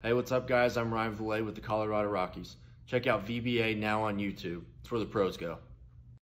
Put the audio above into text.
Hey, what's up, guys? I'm Ryan Vilade with the Colorado Rockies. Check out VBA now on YouTube. It's where the pros go.